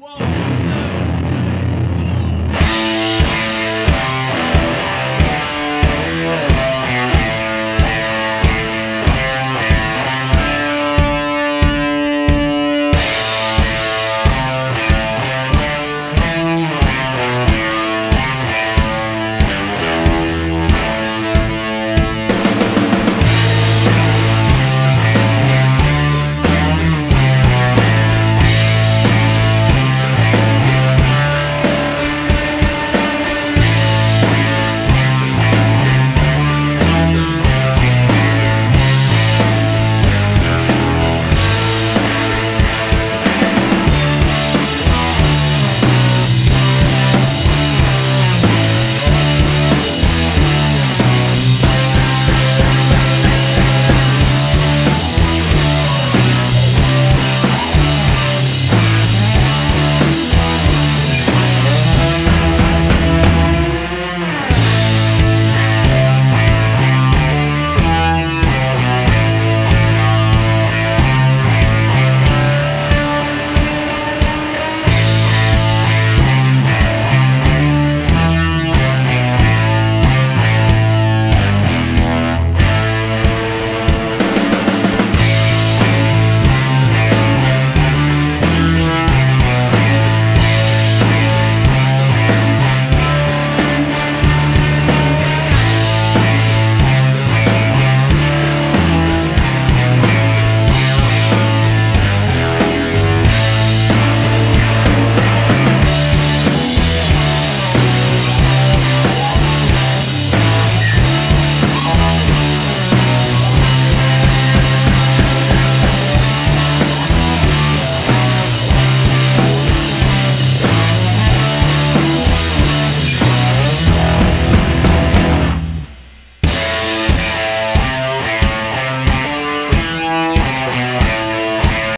Whoa.